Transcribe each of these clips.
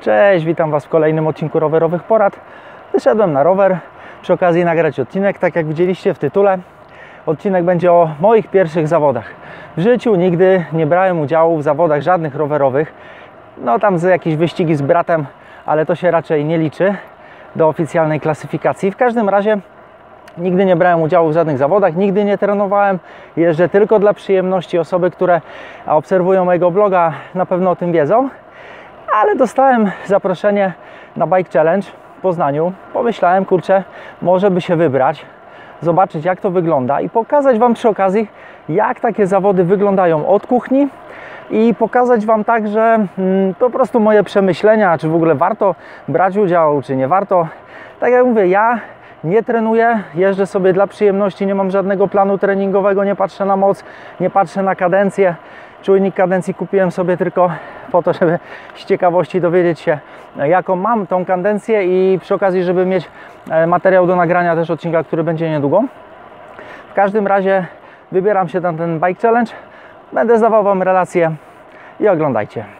Cześć, witam Was w kolejnym odcinku rowerowych porad. Wyszedłem na rower, przy okazji nagrać odcinek, tak jak widzieliście w tytule. Odcinek będzie o moich pierwszych zawodach. W życiu nigdy nie brałem udziału w zawodach żadnych rowerowych. No tam z jakieś wyścigi z bratem, ale to się raczej nie liczy do oficjalnej klasyfikacji. W każdym razie Nigdy nie brałem udziału w żadnych zawodach, nigdy nie trenowałem. Jeżdżę tylko dla przyjemności. Osoby, które obserwują mojego bloga, na pewno o tym wiedzą. Ale dostałem zaproszenie na Bike Challenge w Poznaniu. Pomyślałem, kurczę, może by się wybrać, zobaczyć jak to wygląda i pokazać Wam przy okazji, jak takie zawody wyglądają od kuchni i pokazać Wam także mm, po prostu moje przemyślenia, czy w ogóle warto brać udział, czy nie warto. Tak jak mówię, ja nie trenuję, jeżdżę sobie dla przyjemności, nie mam żadnego planu treningowego, nie patrzę na moc, nie patrzę na kadencję. Czujnik kadencji kupiłem sobie tylko po to, żeby z ciekawości dowiedzieć się, jaką mam tą kadencję i przy okazji, żeby mieć e, materiał do nagrania też odcinka, który będzie niedługo. W każdym razie wybieram się na ten Bike Challenge, będę zdawał Wam relacje i oglądajcie.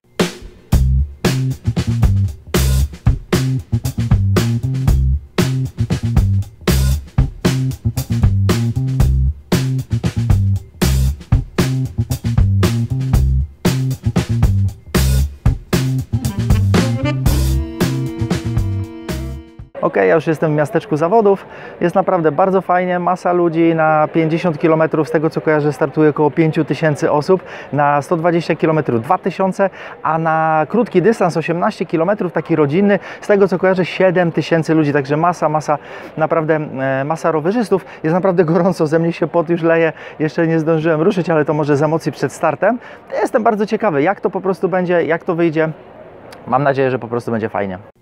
Ok, ja już jestem w miasteczku zawodów. Jest naprawdę bardzo fajnie, masa ludzi na 50 km, z tego co kojarzę, startuje około 5000 osób, na 120 km 2000, a na krótki dystans 18 km, taki rodzinny, z tego co kojarzę 7000 ludzi, także masa, masa, naprawdę e, masa rowerzystów. Jest naprawdę gorąco, ze mnie się pot już leje, jeszcze nie zdążyłem ruszyć, ale to może z emocji przed startem. Jestem bardzo ciekawy, jak to po prostu będzie, jak to wyjdzie. Mam nadzieję, że po prostu będzie fajnie.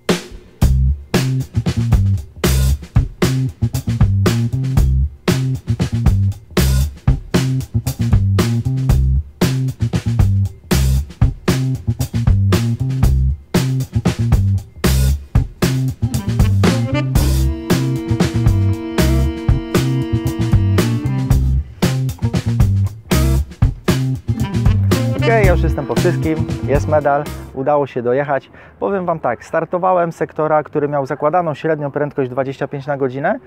Ja już jestem po wszystkim, jest medal, udało się dojechać. Powiem Wam tak, startowałem sektora, który miał zakładaną średnią prędkość 25 na godzinę.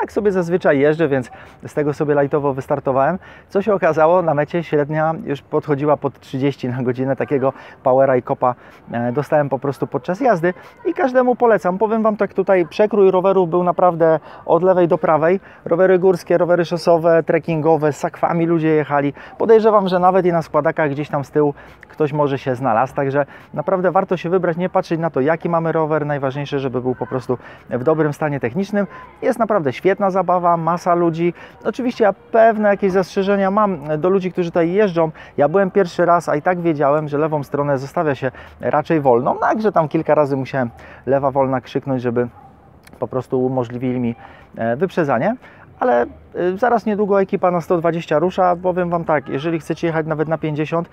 Tak sobie zazwyczaj jeżdżę, więc z tego sobie lajtowo wystartowałem. Co się okazało, na mecie średnia już podchodziła pod 30 na godzinę. Takiego powera i kopa e, dostałem po prostu podczas jazdy i każdemu polecam. Powiem Wam tak, tutaj przekrój rowerów był naprawdę od lewej do prawej. Rowery górskie, rowery szosowe, trekkingowe, sakwami ludzie jechali. Podejrzewam, że nawet i na składakach gdzieś tam z tyłu ktoś może się znalazł, także naprawdę warto się wybrać, nie patrzeć na to, jaki mamy rower, najważniejsze, żeby był po prostu w dobrym stanie technicznym. Jest naprawdę świetna zabawa, masa ludzi. Oczywiście ja pewne jakieś zastrzeżenia mam do ludzi, którzy tutaj jeżdżą. Ja byłem pierwszy raz, a i tak wiedziałem, że lewą stronę zostawia się raczej wolną, także tam kilka razy musiałem lewa wolna krzyknąć, żeby po prostu umożliwili mi e, wyprzedzanie ale y, zaraz niedługo ekipa na 120 rusza. Powiem Wam tak, jeżeli chcecie jechać nawet na 50,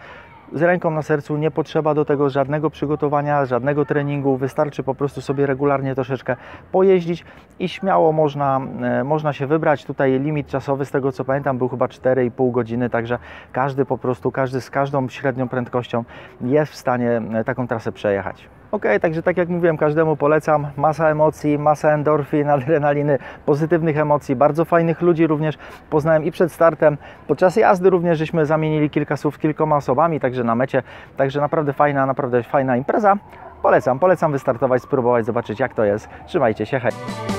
z ręką na sercu nie potrzeba do tego żadnego przygotowania, żadnego treningu, wystarczy po prostu sobie regularnie troszeczkę pojeździć i śmiało można, e, można się wybrać. Tutaj limit czasowy, z tego co pamiętam, był chyba 4,5 godziny, także każdy po prostu, każdy z każdą średnią prędkością jest w stanie e, taką trasę przejechać. Ok, także tak jak mówiłem, każdemu polecam. Masa emocji, masa endorfin, adrenaliny, pozytywnych emocji, bardzo fajnych ludzi również poznałem i przed startem. Podczas jazdy również żeśmy zamienili kilka słów kilkoma osobami, także na mecie. Także naprawdę fajna, naprawdę fajna impreza. Polecam, polecam wystartować, spróbować, zobaczyć jak to jest. Trzymajcie się, hej!